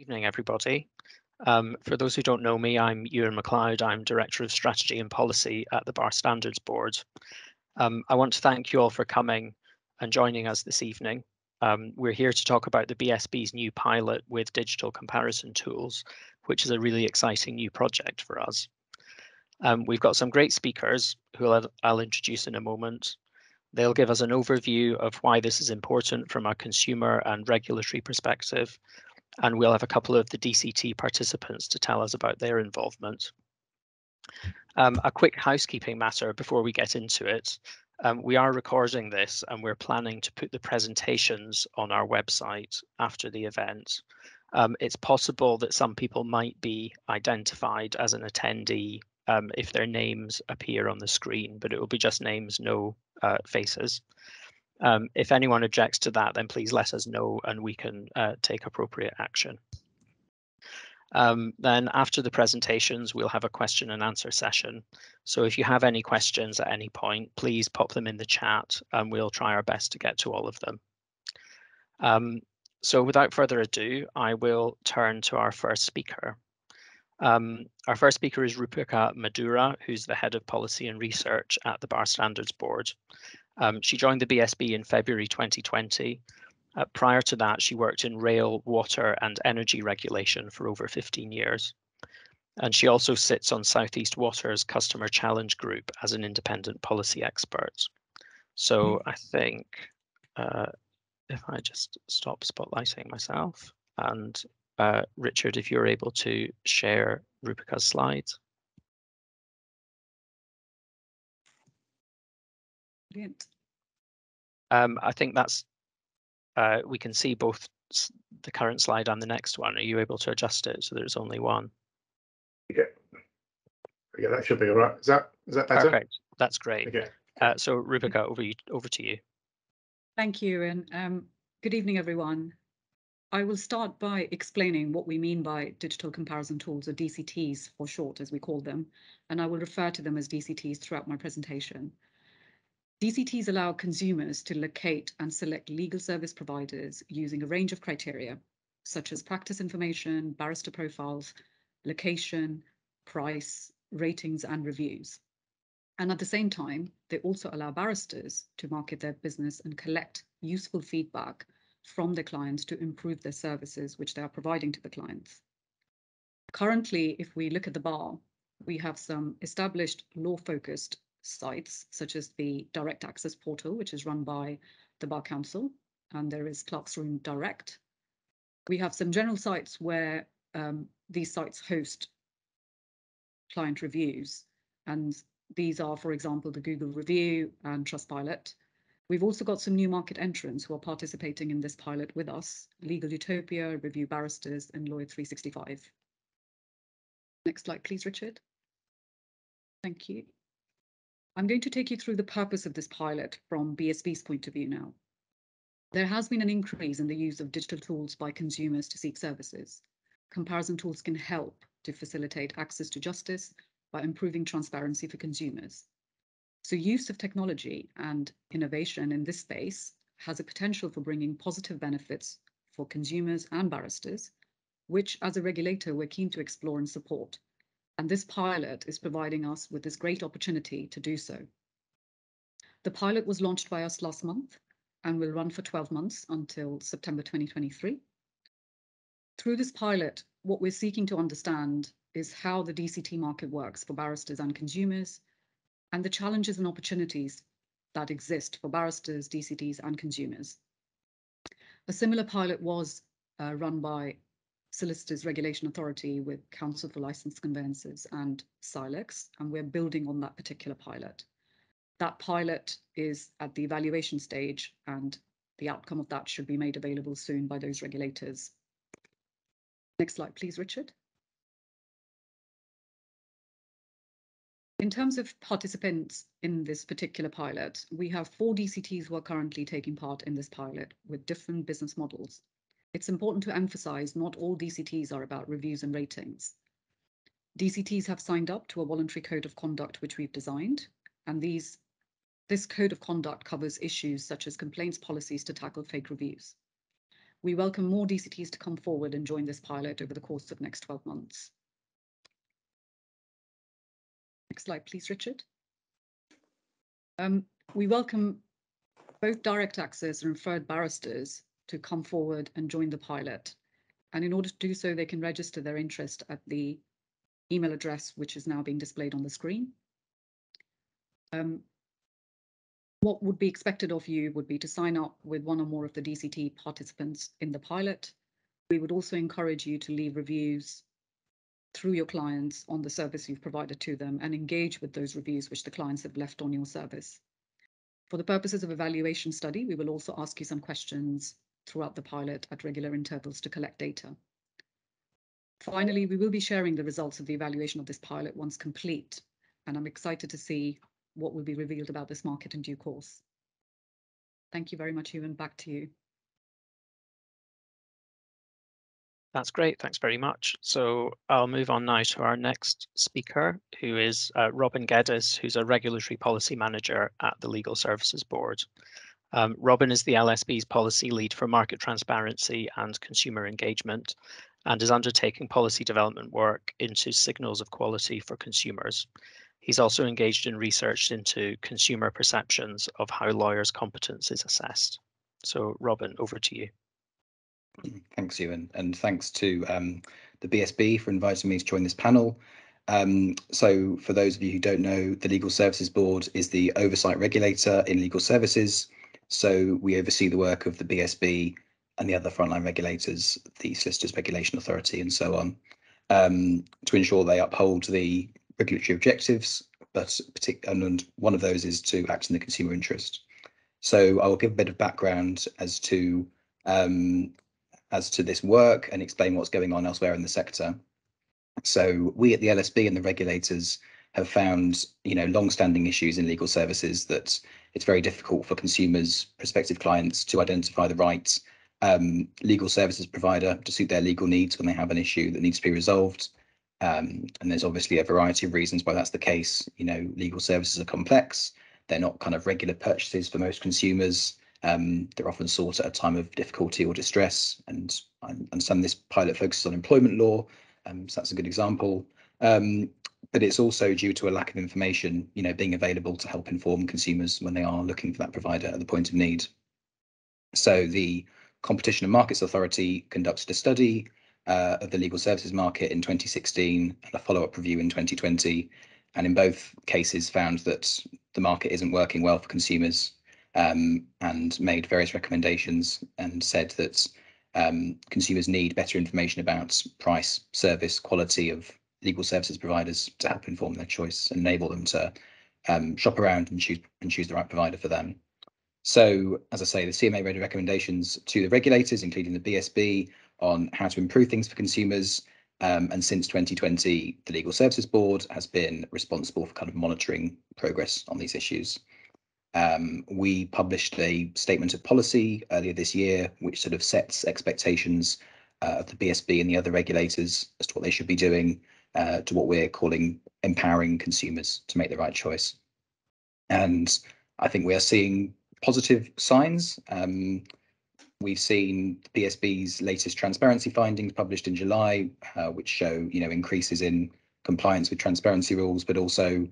Good evening, everybody. Um, for those who don't know me, I'm Ewen MacLeod. I'm Director of Strategy and Policy at the Bar Standards Board. Um, I want to thank you all for coming and joining us this evening. Um, we're here to talk about the BSB's new pilot with digital comparison tools, which is a really exciting new project for us. Um, we've got some great speakers who I'll, I'll introduce in a moment. They'll give us an overview of why this is important from a consumer and regulatory perspective, and we'll have a couple of the DCT participants to tell us about their involvement. Um, a quick housekeeping matter before we get into it. Um, we are recording this and we're planning to put the presentations on our website after the event. Um, it's possible that some people might be identified as an attendee um, if their names appear on the screen, but it will be just names, no uh, faces. Um, if anyone objects to that, then please let us know and we can uh, take appropriate action. Um, then after the presentations, we'll have a question and answer session. So if you have any questions at any point, please pop them in the chat and we'll try our best to get to all of them. Um, so without further ado, I will turn to our first speaker. Um, our first speaker is Rupika Madhura, who's the head of policy and research at the Bar Standards Board. Um, she joined the BSB in February 2020. Uh, prior to that, she worked in rail, water and energy regulation for over 15 years. And she also sits on Southeast Water's Customer Challenge Group as an independent policy expert. So mm. I think uh, if I just stop spotlighting myself and uh, Richard, if you're able to share Rupika's slides. Brilliant. Um, I think that's, uh, we can see both the current slide and the next one. Are you able to adjust it so there's only one? Yeah. Yeah, that should be all right. Is that is that better? Perfect. That's great. Okay. Uh, so Rupika, over you, over to you. Thank you, and um, good evening, everyone. I will start by explaining what we mean by digital comparison tools, or DCTs for short, as we call them, and I will refer to them as DCTs throughout my presentation. DCTs allow consumers to locate and select legal service providers using a range of criteria, such as practice information, barrister profiles, location, price, ratings, and reviews. And at the same time, they also allow barristers to market their business and collect useful feedback from their clients to improve their services which they are providing to the clients. Currently, if we look at the bar, we have some established law-focused sites, such as the Direct Access portal, which is run by the Bar Council, and there is Clerks Room Direct. We have some general sites where um, these sites host client reviews, and these are, for example, the Google Review and Trustpilot. We've also got some new market entrants who are participating in this pilot with us, Legal Utopia, Review Barristers, and Lawyer 365. Next slide, please, Richard. Thank you. I'm going to take you through the purpose of this pilot from BSB's point of view now. There has been an increase in the use of digital tools by consumers to seek services. Comparison tools can help to facilitate access to justice by improving transparency for consumers. So use of technology and innovation in this space has a potential for bringing positive benefits for consumers and barristers, which as a regulator, we're keen to explore and support and this pilot is providing us with this great opportunity to do so. The pilot was launched by us last month and will run for 12 months until September 2023. Through this pilot, what we're seeking to understand is how the DCT market works for barristers and consumers, and the challenges and opportunities that exist for barristers, DCTs, and consumers. A similar pilot was uh, run by Solicitors Regulation Authority with Council for Licensed Conveyancers and CILEx, and we're building on that particular pilot. That pilot is at the evaluation stage, and the outcome of that should be made available soon by those regulators. Next slide, please, Richard. In terms of participants in this particular pilot, we have four DCTs who are currently taking part in this pilot with different business models. It's important to emphasize not all DCTs are about reviews and ratings. DCTs have signed up to a voluntary code of conduct which we've designed, and these this code of conduct covers issues such as complaints policies to tackle fake reviews. we welcome more DCTs to come forward and join this pilot over the course of next 12 months. Next slide, please, Richard. Um, we welcome both direct access and referred barristers to come forward and join the pilot. And in order to do so, they can register their interest at the email address, which is now being displayed on the screen. Um, what would be expected of you would be to sign up with one or more of the DCT participants in the pilot. We would also encourage you to leave reviews through your clients on the service you've provided to them and engage with those reviews which the clients have left on your service. For the purposes of evaluation study, we will also ask you some questions throughout the pilot at regular intervals to collect data. Finally, we will be sharing the results of the evaluation of this pilot once complete, and I'm excited to see what will be revealed about this market in due course. Thank you very much, Ewen. Back to you. That's great. Thanks very much. So I'll move on now to our next speaker, who is uh, Robin Geddes, who's a regulatory policy manager at the Legal Services Board. Um, Robin is the LSB's policy lead for market transparency and consumer engagement and is undertaking policy development work into signals of quality for consumers. He's also engaged in research into consumer perceptions of how lawyers' competence is assessed. So, Robin, over to you. Thanks, Ewen, and thanks to um, the BSB for inviting me to join this panel. Um, so, for those of you who don't know, the Legal Services Board is the oversight regulator in legal services. So, we oversee the work of the BSB and the other frontline regulators, the Solicitors Regulation Authority, and so on, um, to ensure they uphold the regulatory objectives, but and one of those is to act in the consumer interest. So I will give a bit of background as to um, as to this work and explain what's going on elsewhere in the sector. So we at the LSB and the regulators have found, you know, long-standing issues in legal services that it's very difficult for consumers, prospective clients, to identify the right um, legal services provider to suit their legal needs when they have an issue that needs to be resolved. Um, and there's obviously a variety of reasons why that's the case. You know, legal services are complex. They're not kind of regular purchases for most consumers. Um, they're often sought at a time of difficulty or distress. And I understand this pilot focuses on employment law. Um, so that's a good example. Um, but it's also due to a lack of information, you know, being available to help inform consumers when they are looking for that provider at the point of need. So the Competition and Markets Authority conducted a study uh, of the legal services market in 2016 and a follow-up review in 2020, and in both cases found that the market isn't working well for consumers um, and made various recommendations and said that um, consumers need better information about price, service, quality of legal services providers to help inform their choice and enable them to um, shop around and choose and choose the right provider for them. So, as I say, the CMA made recommendations to the regulators, including the BSB, on how to improve things for consumers. Um, and since 2020, the Legal Services Board has been responsible for kind of monitoring progress on these issues. Um, we published a statement of policy earlier this year, which sort of sets expectations uh, of the BSB and the other regulators as to what they should be doing uh, to what we're calling empowering consumers to make the right choice. And I think we are seeing positive signs. Um, We've seen the BSB's latest transparency findings published in July, uh, which show you know increases in compliance with transparency rules, but also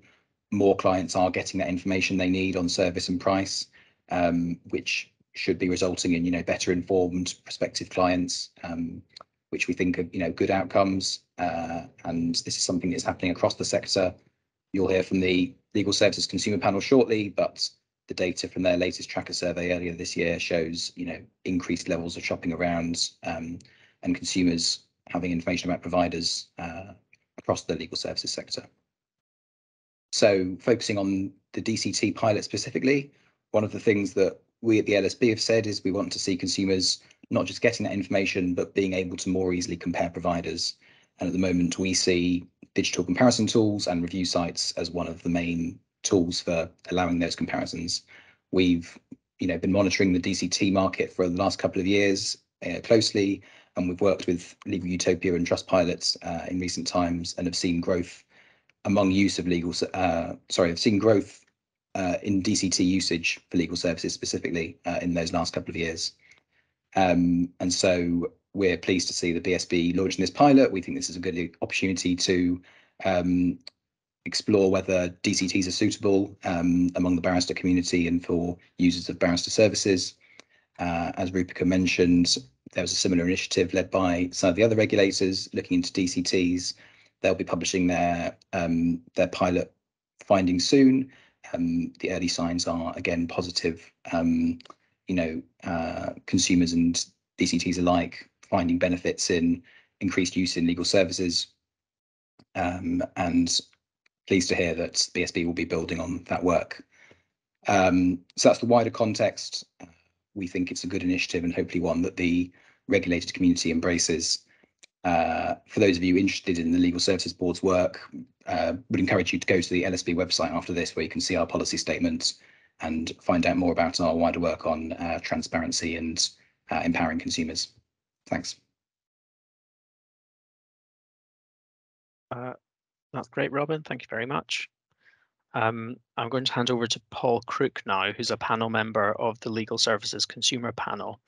more clients are getting that information they need on service and price, um, which should be resulting in you know better informed prospective clients, um, which we think are you know good outcomes. Uh, and this is something that's happening across the sector. You'll hear from the Legal Services Consumer Panel shortly, but the data from their latest tracker survey earlier this year shows, you know, increased levels of shopping around um, and consumers having information about providers uh, across the legal services sector. So focusing on the DCT pilot specifically, one of the things that we at the LSB have said is we want to see consumers not just getting that information, but being able to more easily compare providers. And at the moment, we see digital comparison tools and review sites as one of the main tools for allowing those comparisons. We've you know been monitoring the DCT market for the last couple of years uh, closely, and we've worked with Legal Utopia and Trustpilot uh, in recent times, and have seen growth among use of legal. Uh, sorry, have seen growth uh, in DCT usage for legal services specifically uh, in those last couple of years. Um, and so we're pleased to see the BSB launching this pilot. We think this is a good opportunity to um, explore whether DCTs are suitable um, among the barrister community and for users of barrister services. Uh, as Rupika mentioned, there was a similar initiative led by some of the other regulators looking into DCTs. They'll be publishing their um, their pilot findings soon. Um, the early signs are again positive. Um, you know, uh, consumers and DCTs alike finding benefits in increased use in legal services. Um, and pleased to hear that BSB will be building on that work. Um, so that's the wider context. We think it's a good initiative and hopefully one that the regulated community embraces. Uh, for those of you interested in the Legal Services Board's work, uh, would encourage you to go to the LSB website after this, where you can see our policy statements and find out more about our wider work on uh, transparency and uh, empowering consumers. Thanks. Uh, that's great, Robin. Thank you very much. Um, I'm going to hand over to Paul Crook now, who's a panel member of the Legal Services Consumer Panel.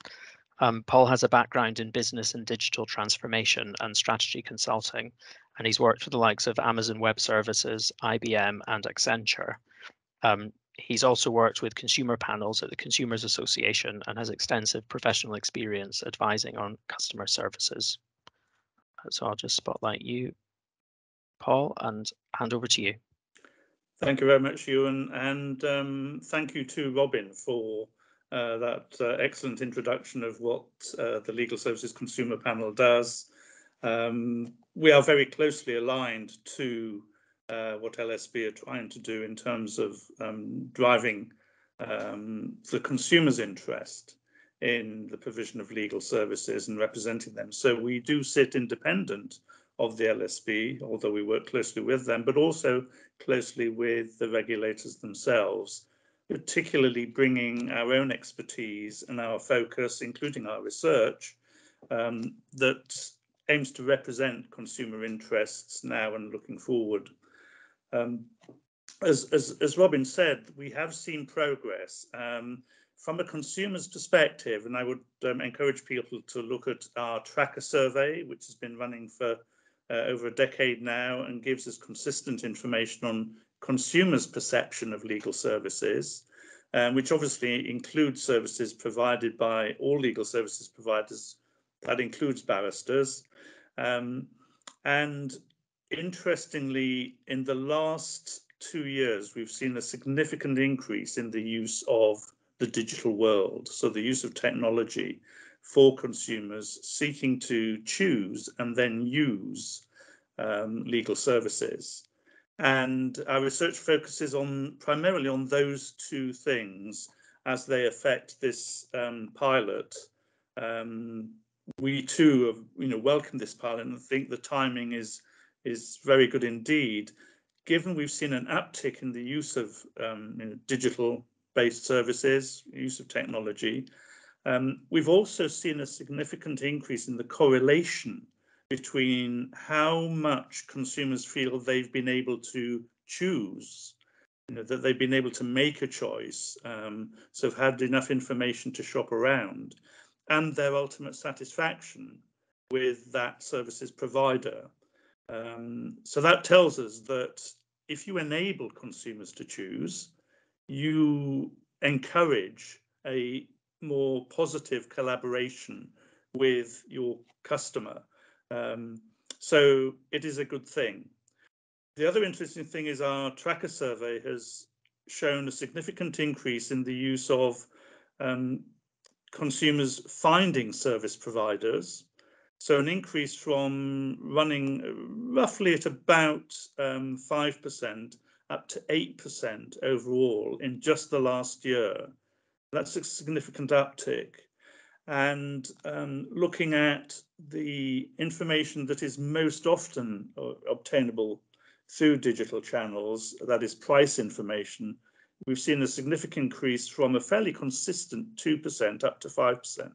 Um, Paul has a background in business and digital transformation and strategy consulting, and he's worked for the likes of Amazon Web Services, IBM, and Accenture. Um, he's also worked with consumer panels at the Consumers Association and has extensive professional experience advising on customer services. So I'll just spotlight you, Paul, and hand over to you. Thank you very much, Ewen, and um, thank you to Robin for uh, that uh, excellent introduction of what uh, the Legal Services Consumer Panel does. Um, we are very closely aligned to uh, what LSB are trying to do in terms of um, driving um, the consumer's interest in the provision of legal services and representing them. So we do sit independent of the LSB, although we work closely with them, but also closely with the regulators themselves, particularly bringing our own expertise and our focus, including our research, um, that aims to represent consumer interests now and looking forward. Um, as, as, as, Robin said, we have seen progress. Um, from a consumer's perspective, and I would um, encourage people to look at our tracker survey, which has been running for uh, over a decade now and gives us consistent information on consumers' perception of legal services, um, which obviously includes services provided by all legal services providers. That includes barristers. Um, and interestingly, in the last two years, we've seen a significant increase in the use of the digital world. So the use of technology for consumers seeking to choose and then use um, legal services. And our research focuses on primarily on those two things as they affect this um, pilot. Um, we too have, you know, welcome this pilot and think the timing is is very good indeed, given we've seen an uptick in the use of um, you know, digital-based services, use of technology, um, we've also seen a significant increase in the correlation between how much consumers feel they've been able to choose, you know, that they've been able to make a choice, um, so have had enough information to shop around, and their ultimate satisfaction with that services provider. Um, so that tells us that if you enable consumers to choose, you encourage a more positive collaboration with your customer. Um, so it is a good thing. The other interesting thing is our tracker survey has shown a significant increase in the use of um, consumers finding service providers. So an increase from running roughly at about um, 5% up to 8% overall in just the last year. That's a significant uptick. And um, looking at the information that is most often uh, obtainable through digital channels, that is price information, we've seen a significant increase from a fairly consistent 2% up to 5%.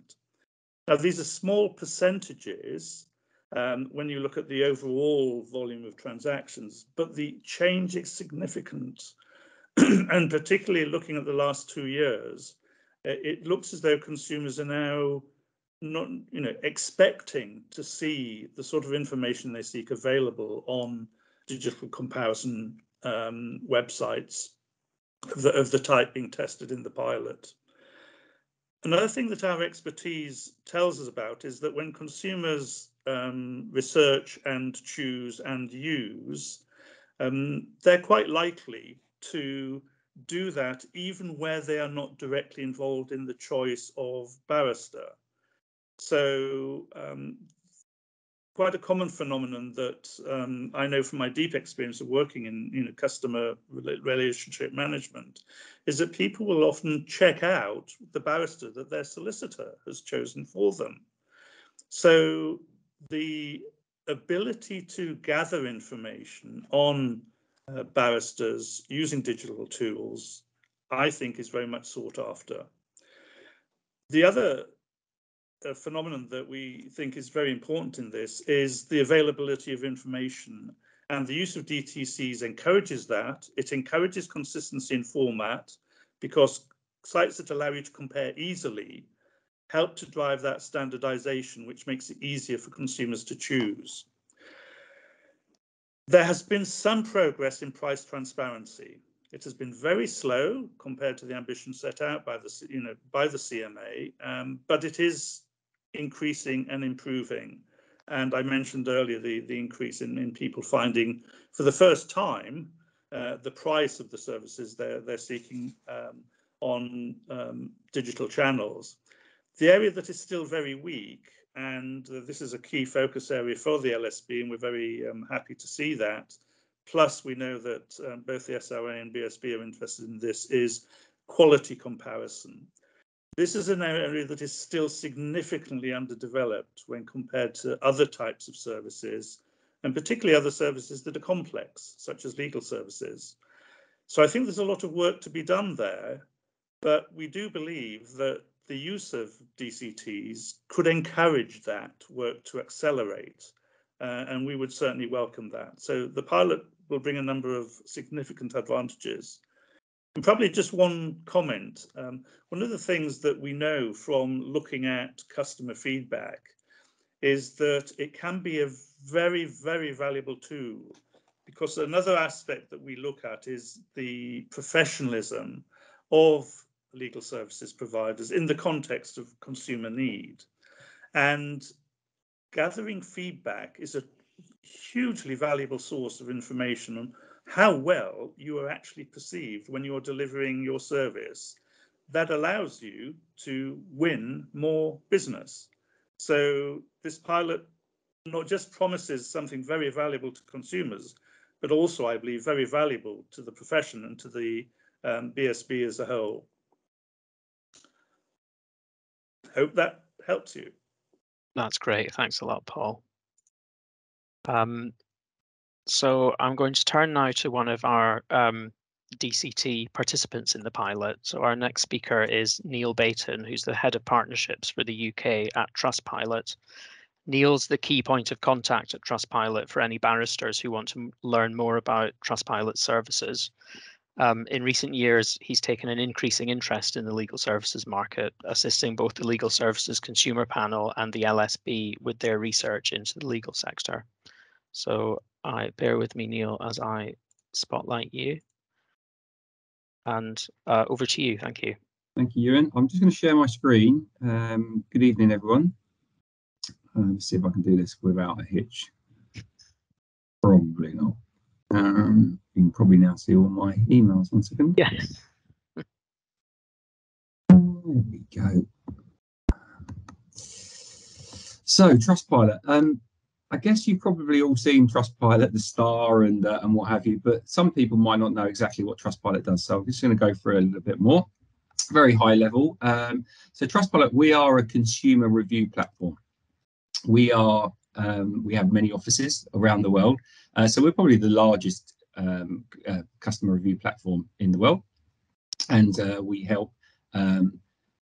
Now, these are small percentages um, when you look at the overall volume of transactions, but the change is significant. and particularly looking at the last two years, it looks as though consumers are now not you know expecting to see the sort of information they seek available on digital comparison um, websites of the, of the type being tested in the pilot. Another thing that our expertise tells us about is that when consumers um, research and choose and use, um, they're quite likely to do that even where they are not directly involved in the choice of barrister. So um, quite a common phenomenon that um, I know from my deep experience of working in you know customer relationship management is that people will often check out the barrister that their solicitor has chosen for them. So the ability to gather information on uh, barristers using digital tools, I think is very much sought after. The other uh, phenomenon that we think is very important in this is the availability of information and the use of DTCs encourages that. It encourages consistency in format because sites that allow you to compare easily help to drive that standardization, which makes it easier for consumers to choose. There has been some progress in price transparency. It has been very slow compared to the ambition set out by the, you know, by the CMA, um, but it is increasing and improving. And I mentioned earlier the, the increase in, in people finding for the first time uh, the price of the services they're, they're seeking um, on um, digital channels. The area that is still very weak and uh, this is a key focus area for the LSB, and we're very um, happy to see that. Plus, we know that um, both the SRA and BSB are interested in this, is quality comparison. This is an area that is still significantly underdeveloped when compared to other types of services, and particularly other services that are complex, such as legal services. So I think there's a lot of work to be done there, but we do believe that the use of DCTs could encourage that work to accelerate, uh, and we would certainly welcome that. So the pilot will bring a number of significant advantages. And probably just one comment. Um, one of the things that we know from looking at customer feedback is that it can be a very, very valuable tool because another aspect that we look at is the professionalism of legal services providers in the context of consumer need. And gathering feedback is a hugely valuable source of information on how well you are actually perceived when you're delivering your service. That allows you to win more business. So this pilot not just promises something very valuable to consumers, but also, I believe, very valuable to the profession and to the um, BSB as a whole. Hope that helps you. That's great. Thanks a lot, Paul. Um, so I'm going to turn now to one of our um, DCT participants in the pilot. So our next speaker is Neil Bayton, who's the head of partnerships for the UK at Trustpilot. Neil's the key point of contact at Trustpilot for any barristers who want to learn more about Trustpilot services. Um, in recent years, he's taken an increasing interest in the legal services market, assisting both the Legal Services Consumer Panel and the LSB with their research into the legal sector. So I bear with me, Neil, as I spotlight you. And uh, over to you. Thank you. Thank you, Ewen. I'm just going to share my screen. Um, good evening, everyone. Uh, let's see if I can do this without a hitch. Probably not. Um, you can probably now see all my emails. One second. Yes. There we go. So Trustpilot. Um, I guess you've probably all seen Trustpilot, the star, and uh, and what have you. But some people might not know exactly what Trustpilot does. So I'm just going to go through a little bit more. Very high level. Um, so Trustpilot, we are a consumer review platform. We are um, we have many offices around the world. Uh, so we're probably the largest um, uh, customer review platform in the world. And uh, we help um,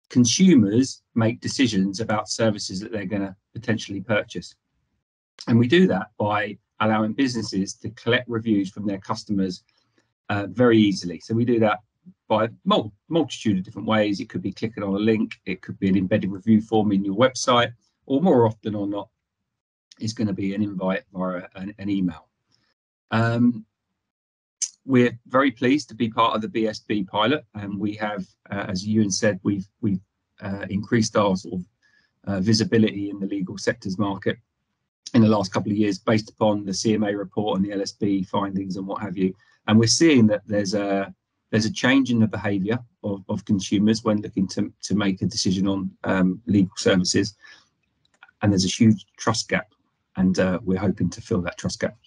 consumers make decisions about services that they're going to potentially purchase. And we do that by allowing businesses to collect reviews from their customers uh, very easily. So we do that by a mul multitude of different ways. It could be clicking on a link, it could be an embedded review form in your website, or more often or not, it's going to be an invite via an, an email. Um, we're very pleased to be part of the BSB pilot, and we have, uh, as Ewen said, we've we've uh, increased our sort of uh, visibility in the legal sectors market in the last couple of years based upon the CMA report and the LSB findings and what have you. And we're seeing that there's a there's a change in the behaviour of, of consumers when looking to, to make a decision on um, legal services. And there's a huge trust gap, and uh, we're hoping to fill that trust gap.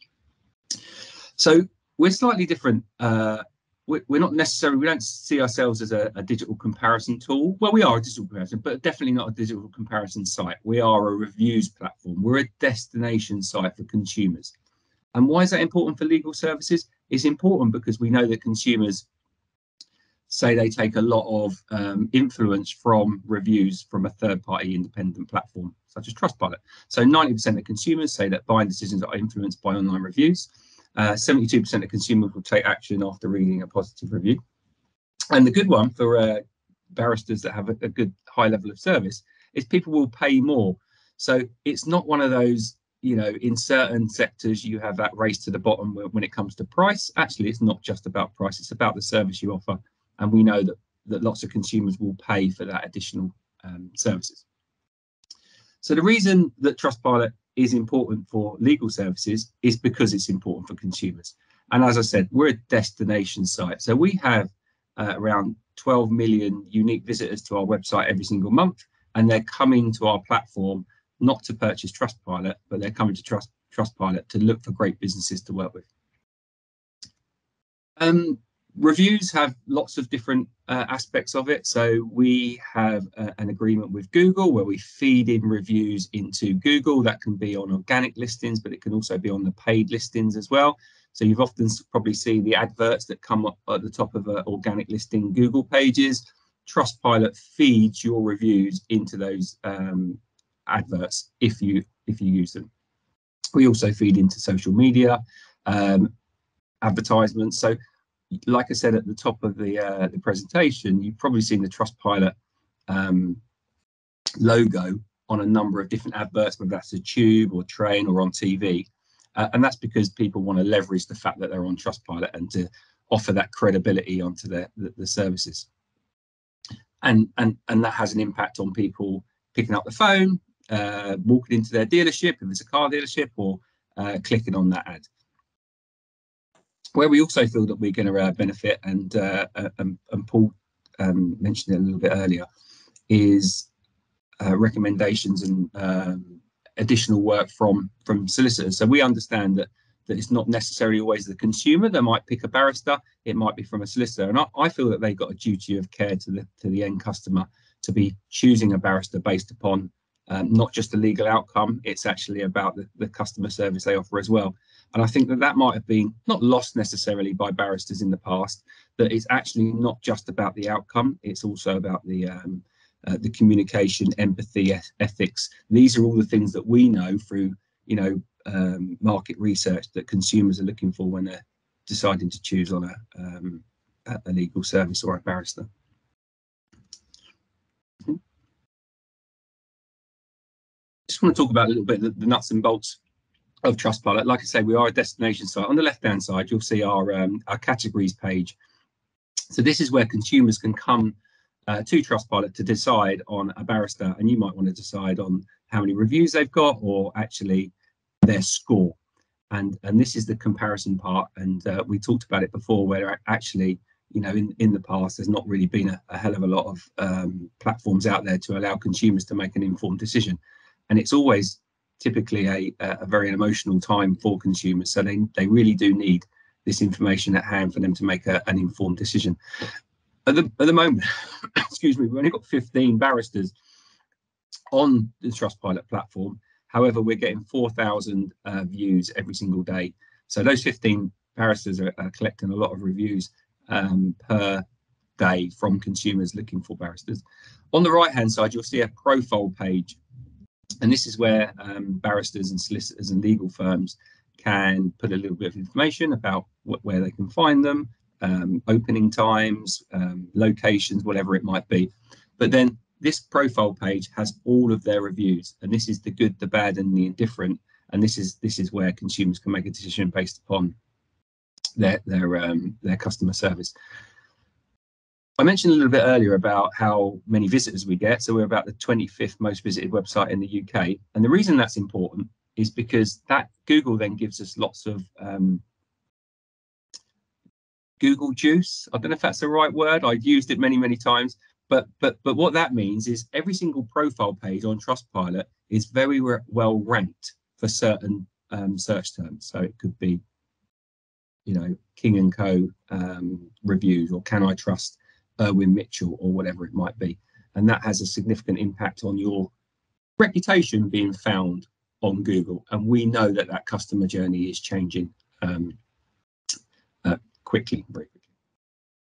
So we're slightly different uh, we're not necessarily we don't see ourselves as a, a, digital comparison tool. Well we are a digital comparison but definitely not a digital comparison site. We are a reviews platform. We're a destination site for consumers. And why is that important for legal services? It's important because we know that consumers say they take a lot of um, influence from reviews from a third party independent platform such as trustpilot. So 90% of consumers say that buying decisions are influenced by online reviews 72% uh, of consumers will take action after reading a positive review. And the good one for uh, barristers that have a, a, good high level of service is people will pay more. So it's not one of those, you know, in certain sectors you have that race to the bottom when it comes to price. Actually, it's not just about price, it's about the service you offer. And we know that, that lots of consumers will pay for that additional um, services. So the reason that Trustpilot is important for legal services is because it's important for consumers. And as I said, we're a destination site. So we have uh, around 12 million unique visitors to our website every single month, and they're coming to our platform not to purchase Trustpilot, but they're coming to Trust Trustpilot to look for great businesses to work with. Um, reviews have lots of different uh, aspects of it. So we have uh, an agreement with Google where we feed in reviews into Google. That can be on organic listings, but it can also be on the paid listings as well. So you've often probably seen the adverts that come up at the top of an organic listing Google pages. Trustpilot feeds your reviews into those um, adverts if you if you use them. We also feed into social media um, advertisements. So like I said at the top of the uh, the presentation, you've probably seen the Trustpilot um, logo on a number of different adverts, whether that's a tube or train or on TV. Uh, and that's because people want to leverage the fact that they're on Trustpilot and to offer that credibility onto their the, the services. And, and, and that has an impact on people picking up the phone, uh, walking into their dealership if it's a car dealership, or uh, clicking on that ad where we also feel that we're going to uh, benefit, and, uh, uh, and, and Paul um, mentioned it a little bit earlier, is uh, recommendations and um, additional work from from solicitors. So we understand that that it's not necessarily always the consumer that might pick a barrister. It might be from a solicitor, and I, I feel that they've got a duty of care to the to the end customer to be choosing a barrister based upon um, not just the legal outcome. It's actually about the, the customer service they offer as well. And I think that that might have been not lost necessarily by barristers in the past, that it's actually not just about the outcome, it's also about the um, uh, the communication, empathy, ethics. These are all the things that we know through, you know, um, market research that consumers are looking for when they're deciding to choose on a, um, a legal service or a barrister. Just want to talk about a little bit the, the nuts and bolts of Trustpilot. Like I say, we are a destination site. On the left-hand side, you'll see our um, our categories page. So this is where consumers can come uh, to Trustpilot to decide on a barrister, and you might want to decide on how many reviews they've got or actually their score. And and this is the comparison part. And uh, we talked about it before, where actually, you know, in in the past, there's not really been a, a hell of a lot of um, platforms out there to allow consumers to make an informed decision. And it's always typically a, a very emotional time for consumers. So they, they really do need this information at hand for them to make a, an informed decision. At the, at the moment, excuse me, we've only got 15 barristers on the Trustpilot platform. However, we're getting 4,000 uh, views every single day. So those 15 barristers are, are collecting a lot of reviews um, per day from consumers looking for barristers. On the right hand side, you'll see a profile page and this is where um, barristers and solicitors and legal firms can put a little bit of information about where they can find them, um, opening times, um, locations, whatever it might be. But then this profile page has all of their reviews, and this is the good, the bad, and the indifferent. And this is this is where consumers can make a decision based upon their their um, their customer service. I mentioned a little bit earlier about how many visitors we get. So we're about the 25th most visited website in the UK. And the reason that's important is because that Google then gives us lots of um, Google juice. I don't know if that's the right word. I've used it many, many times. But but but what that means is every single profile page on Trustpilot is very well ranked for certain um, search terms. So it could be, you know, King and Co. Um, reviews, or Can I Trust Irwin Mitchell, or whatever it might be, and that has a significant impact on your reputation being found on Google. And we know that that customer journey is changing um, uh, quickly, very quickly.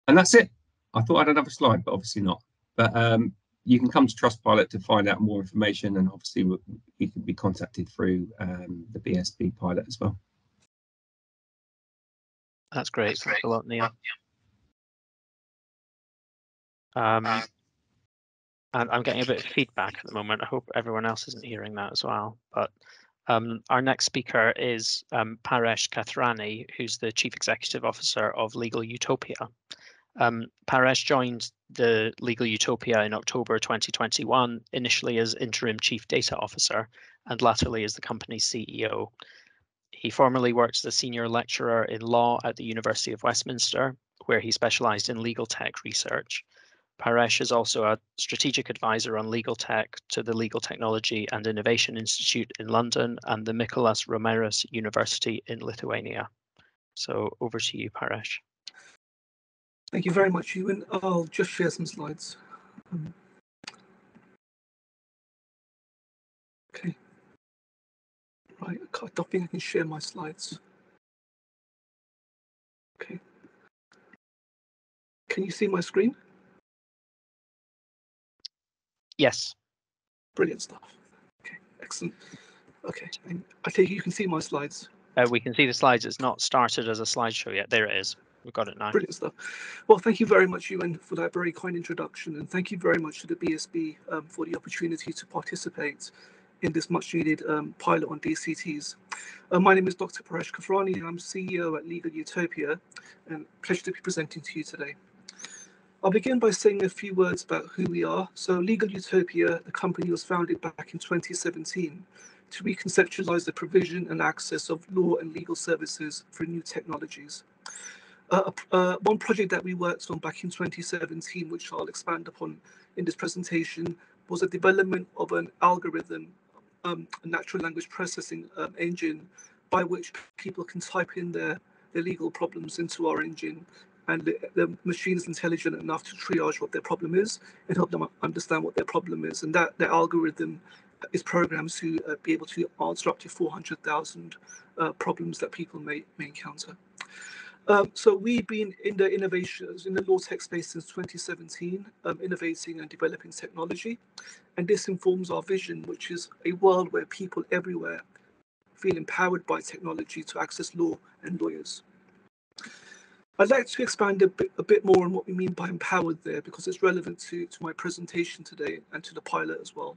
And that's it. I thought I had another slide, but obviously not. But um, you can come to Trustpilot to find out more information, and obviously we can be contacted through um, the BSB pilot as well. That's great. Thanks a lot, Neil. Um, and I'm getting a bit of feedback at the moment. I hope everyone else isn't hearing that as well. But um, our next speaker is um, Paresh Kathrani, who's the Chief Executive Officer of Legal Utopia. Um, Paresh joined the Legal Utopia in October 2021, initially as Interim Chief Data Officer and latterly as the company's CEO. He formerly worked as a senior lecturer in law at the University of Westminster, where he specialised in legal tech research. Paresh is also a strategic advisor on legal tech to the Legal Technology and Innovation Institute in London and the Mykolas Romeris University in Lithuania. So over to you, Paresh. Thank you very much, Ewen. I'll just share some slides. Um, okay. Right, I don't think I can share my slides. Okay. Can you see my screen? Yes. Brilliant stuff. Okay, excellent. Okay, I think you can see my slides. Uh, we can see the slides. It's not started as a slideshow yet. There it is. We've got it now. Brilliant stuff. Well, thank you very much, Ewen, for that very kind introduction. And thank you very much to the BSB um, for the opportunity to participate in this much needed um, pilot on DCTs. Uh, my name is Dr. Paresh Kathrani. I'm CEO at Legal Utopia and pleasure to be presenting to you today. I'll begin by saying a few words about who we are. So Legal Utopia, the company was founded back in 2017 to reconceptualize the provision and access of law and legal services for new technologies. Uh, uh, one project that we worked on back in 2017, which I'll expand upon in this presentation, was the development of an algorithm, um, a natural language processing um, engine, by which people can type in their, their legal problems into our engine and the, the, machine is intelligent enough to triage what their problem is and help them understand what their problem is. And that the algorithm is programmed to uh, be able to answer up to 400,000 uh, problems that people may, may encounter. Um, so we've been in the innovations in the law tech space since 2017, um, innovating and developing technology. And this informs our vision, which is a world where people everywhere feel empowered by technology to access law and lawyers. I'd like to expand a bit, a bit more on what we mean by empowered there because it's relevant to, to my presentation today and to the pilot as well.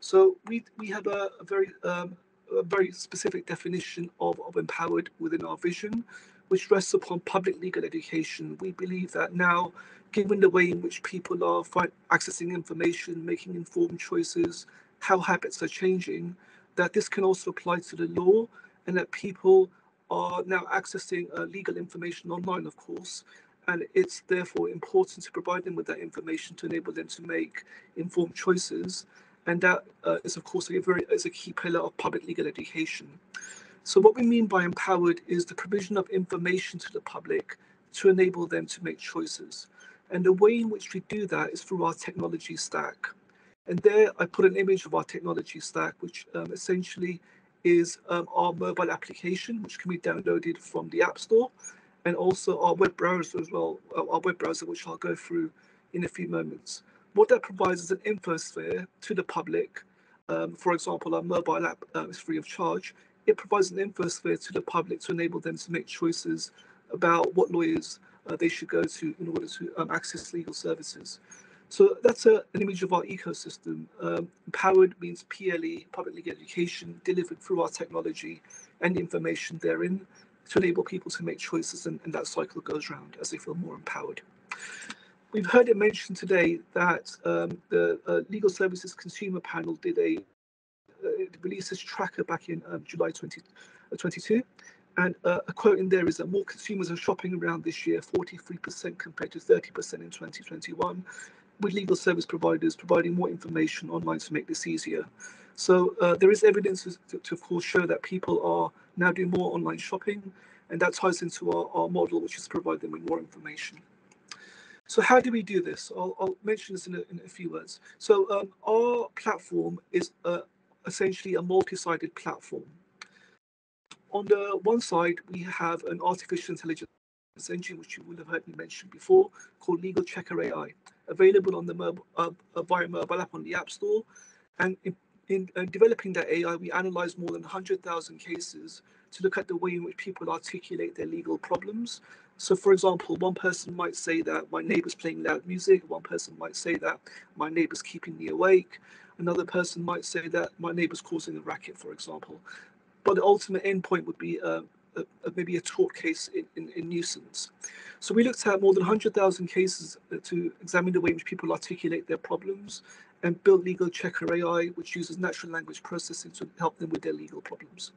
So we, we have a, a very um, a very specific definition of, of empowered within our vision, which rests upon public legal education. We believe that now, given the way in which people are accessing information, making informed choices, how habits are changing, that this can also apply to the law and that people are now accessing uh, legal information online, of course, and it's therefore important to provide them with that information to enable them to make informed choices. And that uh, is, of course, a very is a key pillar of public legal education. So what we mean by empowered is the provision of information to the public to enable them to make choices. And the way in which we do that is through our technology stack. And there I put an image of our technology stack, which um, essentially is um, our mobile application, which can be downloaded from the App Store, and also our web browser as well, uh, our web browser, which I'll go through in a few moments. What that provides is an infosphere to the public. Um, for example, our mobile app uh, is free of charge. It provides an infosphere to the public to enable them to make choices about what lawyers uh, they should go to in order to um, access legal services. So that's a, an image of our ecosystem. Um, empowered means PLE, public legal education, delivered through our technology and information therein to enable people to make choices, and, and that cycle goes round as they feel more empowered. We've heard it mentioned today that um, the uh, Legal Services Consumer Panel did a uh, released this tracker back in um, July 2022. 20, uh, and uh, a quote in there is that more consumers are shopping around this year, 43% compared to 30% in 2021, with legal service providers providing more information online to make this easier. So uh, there is evidence to, to, of course, show that people are now doing more online shopping, and that ties into our, our model, which is to provide them with more information. So how do we do this? I'll, I'll mention this in a, in a, few words. So um, our platform is uh, essentially a multi-sided platform. On the one side, we have an artificial intelligence engine, which you will have heard me mention before, called Legal Checker AI, available on the mobile, uh, via mobile app on the App Store. And in, in uh, developing that AI, we analyzed more than 100,000 cases to look at the way in which people articulate their legal problems. So, for example, one person might say that my neighbor's playing loud music, one person might say that my neighbor's keeping me awake, another person might say that my neighbor's causing a racket, for example. But the ultimate endpoint would be uh, a, a, maybe a tort case in, in, in, nuisance. So we looked at more than 100,000 cases uh, to examine the way in which people articulate their problems and built Legal Checker AI, which uses natural language processing to help them with their legal problems.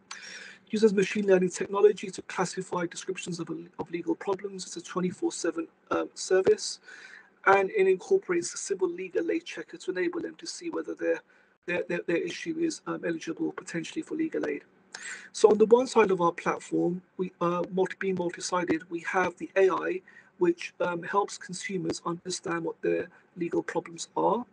Uses machine learning technology to classify descriptions of, of legal problems. It's a 24-7 um, service. And it incorporates a simple legal aid checker to enable them to see whether their, their, their, their issue is um, eligible potentially for legal aid. So on the one side of our platform, we are multi, being multi-sided, we have the AI, which um, helps consumers understand what their legal problems are.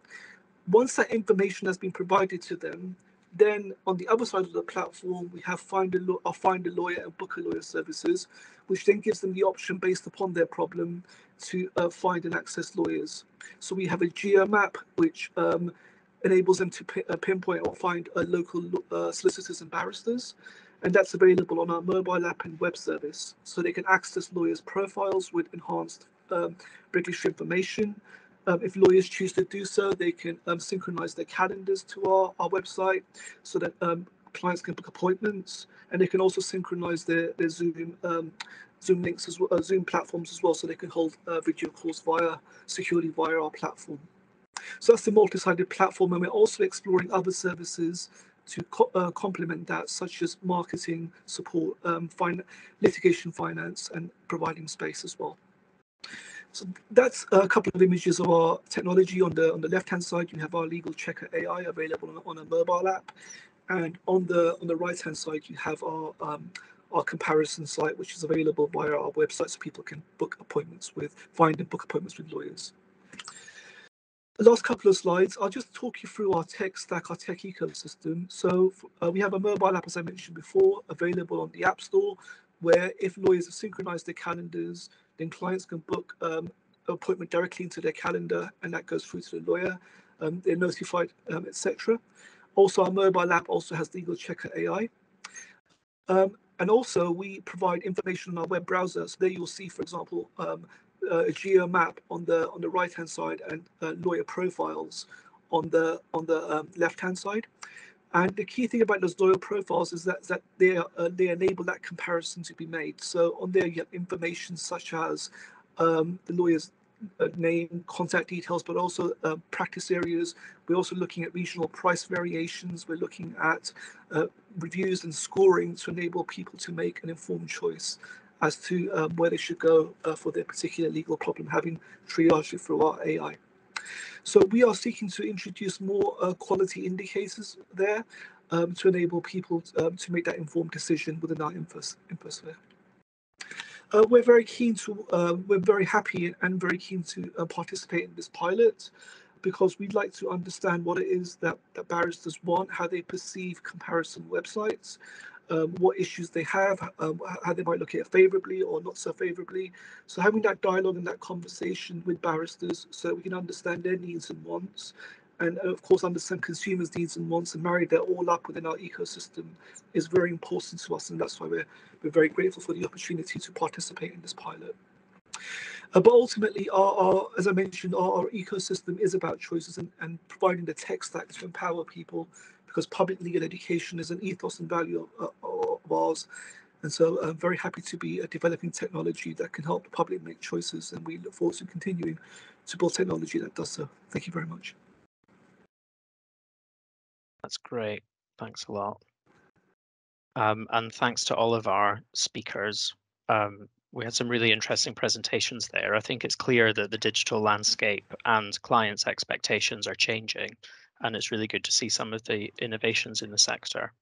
Once that information has been provided to them, then on the other side of the platform, we have find a, law, find a lawyer and book a lawyer services, which then gives them the option based upon their problem to uh, find and access lawyers. So we have a geo map which um, enables them to uh, pinpoint or find uh, local uh, solicitors and barristers. And that's available on our mobile app and web service. So they can access lawyers' profiles with enhanced um, information. Um, if lawyers choose to do so, they can um, synchronize their calendars to our, our website so that um, clients can book appointments. And they can also synchronize their, their Zoom um, Zoom links as well, uh, Zoom platforms as well, so they can hold uh, video calls via securely via our platform. So that's the multi-sided platform, and we're also exploring other services to co uh, complement that, such as marketing support, um, fin litigation finance, and providing space as well. So that's a couple of images of our technology. On the on the left hand side, you have our legal checker AI available on, on a mobile app, and on the on the right hand side, you have our um, our comparison site, which is available via our website, so people can book appointments with find and book appointments with lawyers. The last couple of slides, I'll just talk you through our tech stack, our tech ecosystem. So uh, we have a mobile app, as I mentioned before, available on the App Store, where if lawyers have synchronized their calendars, then clients can book um, an appointment directly into their calendar, and that goes through to the lawyer. Um, they're notified, um, etc. Also, our mobile app also has Legal Checker AI. Um, and also, we provide information on our web browser. So there you'll see, for example, um, uh, a geo map on the on the right hand side and uh, lawyer profiles on the on the um, left hand side. And the key thing about those lawyer profiles is that that they uh, they enable that comparison to be made. So on there you have information such as um, the lawyer's uh, name, contact details, but also uh, practice areas. We're also looking at regional price variations. We're looking at uh, reviews and scoring to enable people to make an informed choice as to um, where they should go uh, for their particular legal problem, having triaged it through our AI. So we are seeking to introduce more uh, quality indicators there um, to enable people um, to make that informed decision within our infosphere. Uh, we're very keen to, uh, we're very happy and very keen to uh, participate in this pilot because we'd like to understand what it is that, that barristers want, how they perceive comparison websites, um, what issues they have, um, how they might look at it favorably or not so favorably. So having that dialogue and that conversation with barristers so we can understand their needs and wants and of course understand consumers' needs and wants and marry that all up within our ecosystem is very important to us and that's why we're, we're very grateful for the opportunity to participate in this pilot. Uh, but ultimately, our, our, as I mentioned, our, our, ecosystem is about choices and, and providing the tech stack to empower people because public legal education is an ethos and value of, of ours. And so I'm very happy to be uh, developing technology that can help the public make choices. And we look forward to continuing to build technology that does so. Thank you very much. That's great. Thanks a lot. Um, and thanks to all of our speakers. Um, we had some really interesting presentations there. I think it's clear that the digital landscape and clients' expectations are changing, and it's really good to see some of the innovations in the sector.